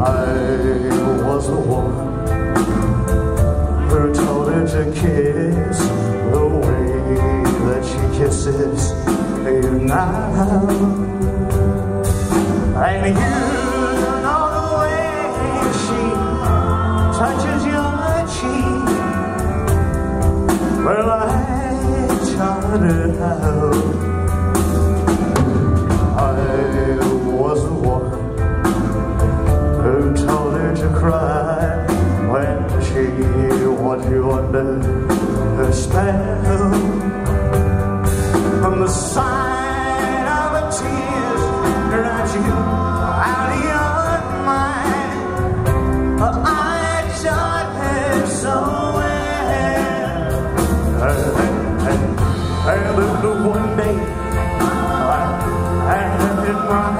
I was the one who told her to kiss the way that she kisses you now. And you know the way she touches your cheek. Well, I taught her how. You under her spell from the sight of the tears drives you out of your mind. I taught her so well and, and, and one day I had my